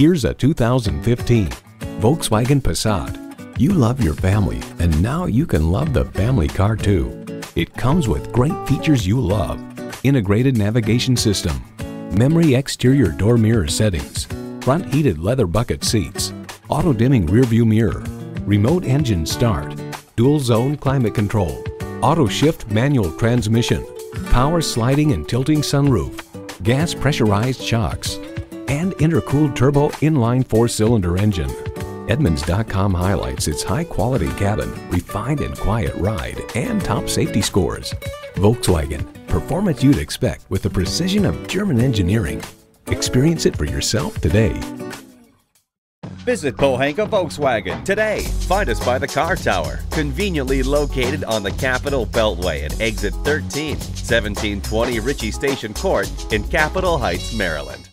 Here's a 2015 Volkswagen Passat. You love your family, and now you can love the family car too. It comes with great features you love. Integrated navigation system, memory exterior door mirror settings, front heated leather bucket seats, auto dimming rear view mirror, remote engine start, dual zone climate control, auto shift manual transmission, power sliding and tilting sunroof, gas pressurized shocks, and intercooled turbo inline four-cylinder engine. Edmunds.com highlights its high-quality cabin, refined and quiet ride, and top safety scores. Volkswagen, performance you'd expect with the precision of German engineering. Experience it for yourself today. Visit Pohanka Volkswagen today. Find us by the car tower, conveniently located on the Capitol Beltway at exit 13, 1720 Ritchie Station Court in Capitol Heights, Maryland.